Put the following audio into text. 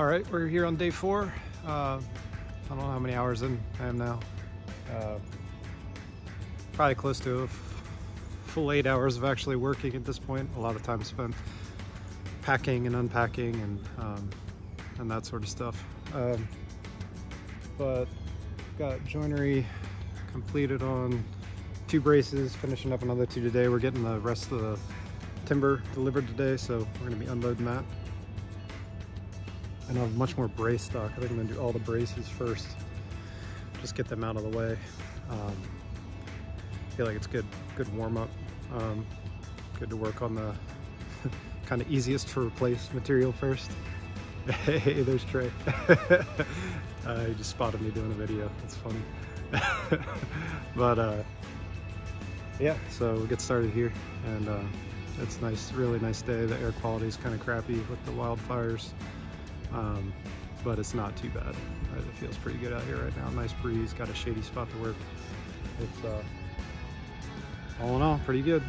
All right, we're here on day four. Uh, I don't know how many hours in I am now. Uh, probably close to a full eight hours of actually working at this point. A lot of time spent packing and unpacking and um, and that sort of stuff. Um, but got joinery completed on two braces, finishing up another two today. We're getting the rest of the timber delivered today, so we're gonna be unloading that. And I have much more brace stock. I think I'm gonna do all the braces first. Just get them out of the way. Um, feel like it's good, good warm up. Um, good to work on the kind of easiest to replace material first. Hey, there's Trey. uh, he just spotted me doing a video. It's funny. but uh, yeah, so we'll get started here. And uh, it's nice, really nice day. The air quality is kind of crappy with the wildfires. Um, but it's not too bad. It feels pretty good out here right now. Nice breeze, got a shady spot to work. It's uh, all in all, pretty good.